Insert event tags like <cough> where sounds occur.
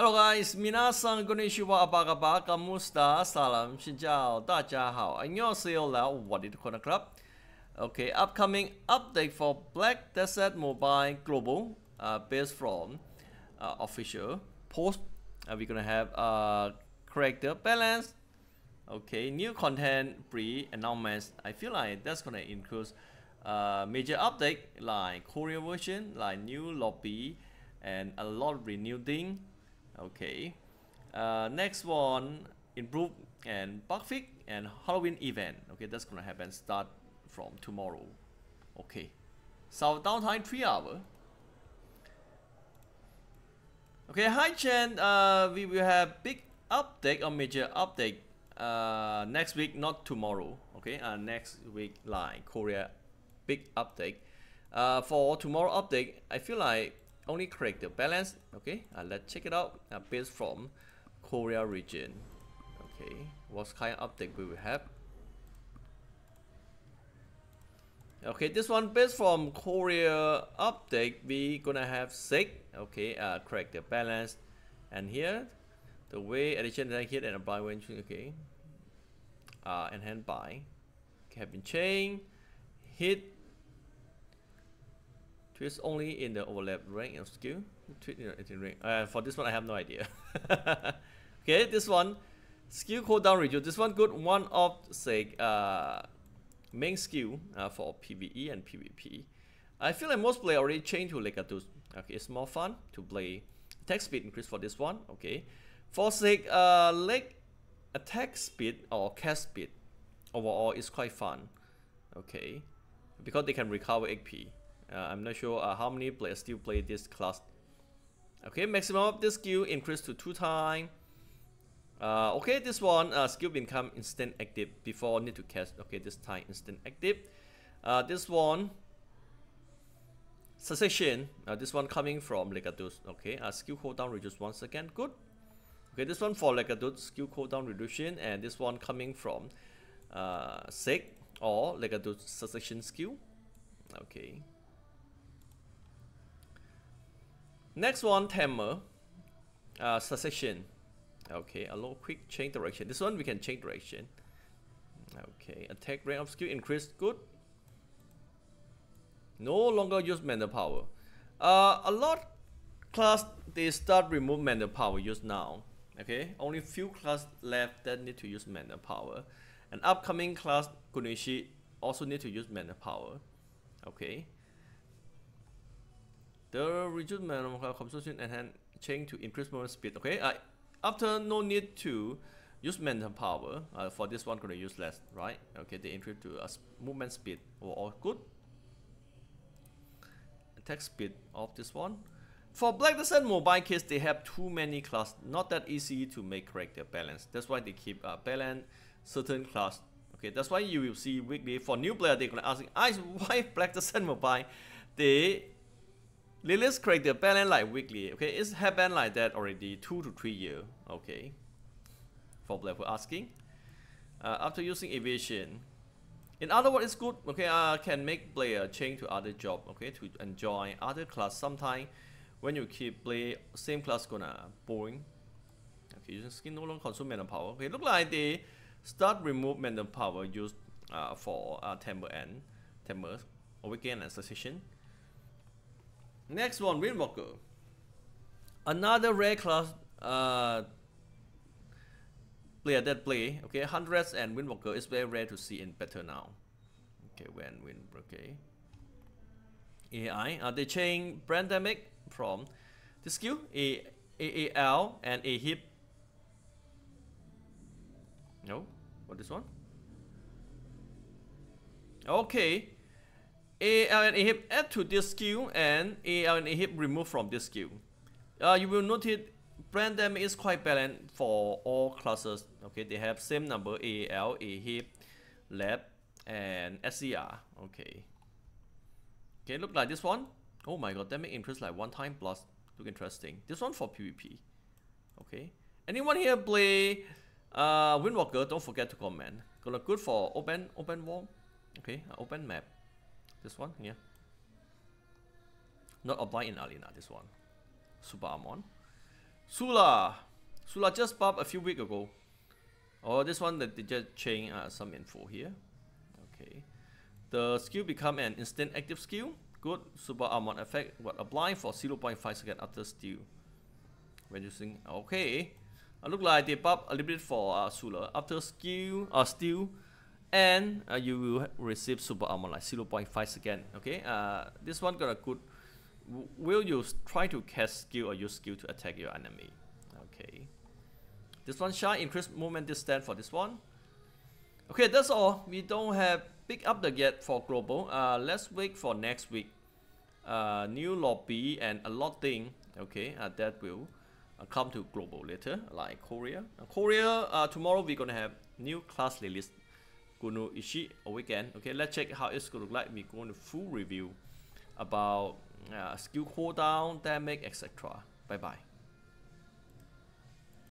Hello guys, minasan konnichiwa, abagaba, kamusta, salam, shinjao, dacha hao, annyeonghaseyo, lao, what is the corner club? Okay, upcoming update for Black Desert Mobile Global, uh, based from uh, official post. Uh, we're gonna have uh, character balance. Okay, new content, pre-announcements. I feel like that's gonna include uh, major update like Korean version, like new lobby, and a lot of renewed thing Okay, uh, next one improve and bug fix and Halloween event. Okay, that's gonna happen start from tomorrow. Okay, so downtime three hour. Okay, hi Chen. Uh, we will have big update or major update uh, next week, not tomorrow. Okay, uh, next week like Korea big update. Uh, for tomorrow update, I feel like only correct the balance. Okay, uh, let's check it out. Uh, based from Korea region. Okay, what kind of update we will have? Okay, this one based from Korea update, we gonna have six. Okay, uh, correct the balance, and here the way addition that hit and apply when okay, uh, enhanced by have been hit twist only in the overlap rank of skill. In rank. Uh, for this one, I have no idea. <laughs> okay, this one skill cooldown reduce. This one good one of say uh main skill uh, for PvE and PvP. I feel like most players already changed to Legatus. Okay, it's more fun to play. Attack speed increase for this one. Okay, for sake uh, leg attack speed or cast speed overall is quite fun. Okay, because they can recover HP. Uh, I'm not sure uh, how many players still play this class. Okay, maximum of this skill increase to two times. Uh, okay, this one uh, skill become instant active before need to cast. Okay, this time instant active. Uh, this one succession. Uh, this one coming from Legatus. Okay, uh, skill cooldown reduce one second. Good. Okay, this one for Legatus skill cooldown reduction, and this one coming from uh, Sek or Legatus succession skill. Okay. Next one, Tamer. Uh, succession. Okay, a little quick change direction. This one we can change direction. Okay, attack range of skill increased. Good. No longer use mana power. Uh, a lot class they start remove mana power use now. Okay, only few class left that need to use mana power. And upcoming class Kunishi also need to use mana power. Okay. The mana power composition and change to increase movement speed. Okay, uh, after no need to use mental power uh, for this one gonna use less right? Okay they increase to a movement speed. Or all good. Attack speed of this one. For black desert mobile case they have too many class. Not that easy to make correct their balance. That's why they keep uh, balance certain class. Okay that's why you will see weekly for new player they're gonna ask <laughs> why black desert mobile? They Lilius correct the balance like weekly. Okay, it's happened like that already two to three year. Okay, for level asking. Uh, after using evasion, in other words, it's good. Okay, I uh, can make player change to other job. Okay, to enjoy other class. Sometime when you keep play same class gonna boring. Okay, using skin no longer consume mana power. Okay, look like they start remove mana power used uh, for uh, Timber and Timber, Awaken and Succession. Next one, Windwalker. Another rare class uh, player that play. Okay, hundreds and Windwalker is very rare to see in better now. Okay, when Wind okay. AI, uh, they change brand damage from the skill A AAL and A hip. No, what this one? Okay, AL and AHIP add to this skill and AL and AHIP remove from this skill. Uh, you will notice brand damage is quite balanced for all classes. Okay, they have same number AL, AHIP, lab, and SCR. Okay. Okay, look like this one. Oh my god, that damage increase like one time plus. Look interesting. This one for PvP. Okay. Anyone here play uh, Windwalker? Don't forget to comment. Gonna good for open open wall. Okay, uh, open map. This one yeah. Not in Alina, this one. Super Amon. Sula. Sula just popped a few weeks ago. Oh, this one that they just changed uh, some info here. Okay. The skill become an instant active skill. Good. Super armor effect what apply for 0.5 second after steal. When using okay. Uh, look like they buff a little bit for uh, Sula. After skill uh, steal and uh, you will receive super armor like zero point five again. Okay. Uh, this one got a good will you try to cast skill or use skill to attack your enemy? Okay. This one shall increase movement distance for this one. Okay, that's all. We don't have big update yet for global. Uh, let's wait for next week. Uh, new lobby and a lot thing. Okay, uh, that will uh, come to global later, like Korea. Uh, Korea, uh, tomorrow we're gonna have new class release. Gunu Ishi a weekend. Okay, let's check how it's gonna look like. We're going to full review about uh, skill cooldown, damage, etc. Bye bye.